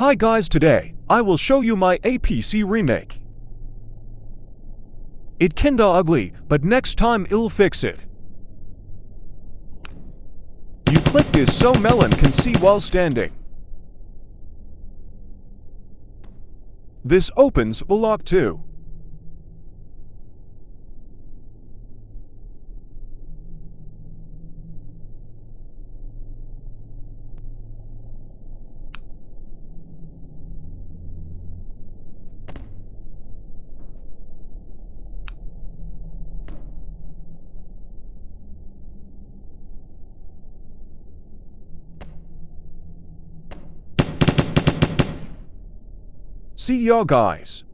Hi guys today, I will show you my APC remake. It kinda ugly, but next time I'll fix it. You click this so Melon can see while standing. This opens the lock too. See ya guys.